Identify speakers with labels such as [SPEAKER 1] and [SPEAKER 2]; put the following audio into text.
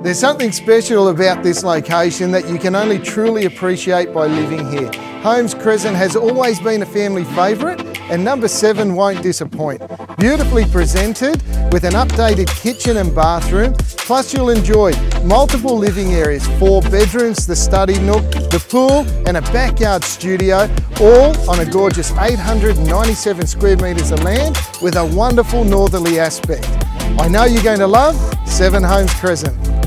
[SPEAKER 1] There's something special about this location that you can only truly appreciate by living here. Holmes Crescent has always been a family favourite and number 7 won't disappoint. Beautifully presented with an updated kitchen and bathroom, plus you'll enjoy multiple living areas, four bedrooms, the study nook, the pool and a backyard studio, all on a gorgeous 897 square metres of land with a wonderful northerly aspect. I know you're going to love Seven Holmes Crescent.